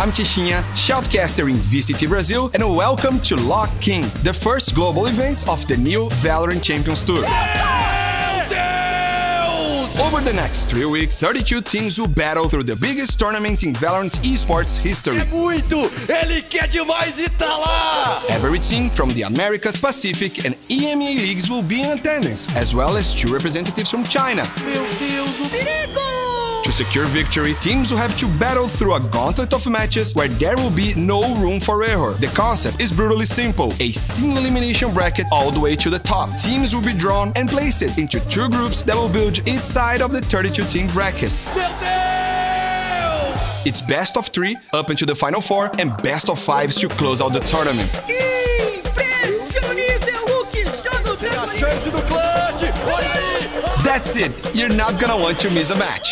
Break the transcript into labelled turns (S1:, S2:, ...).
S1: I'm Tixinha, shoutcaster in VCT Brazil, and welcome to Lock King, the first global event of the new Valorant Champions Tour. Over the next three weeks, 32 teams will battle through the biggest tournament in Valorant esports history.
S2: É muito! Ele quer demais e tá lá!
S1: Every team from the Americas, Pacific, and EMEA leagues will be in attendance, as well as two representatives from China.
S2: Meu Deus, o perigo!
S1: To secure victory, teams will have to battle through a gauntlet of matches where there will be no room for error. The concept is brutally simple a single elimination bracket all the way to the top. Teams will be drawn and placed into two groups that will build each side of the 32 team bracket.
S2: Meu Deus!
S1: It's best of three up into the final four and best of fives to close out the tournament. That's it, you're not gonna want to miss a match.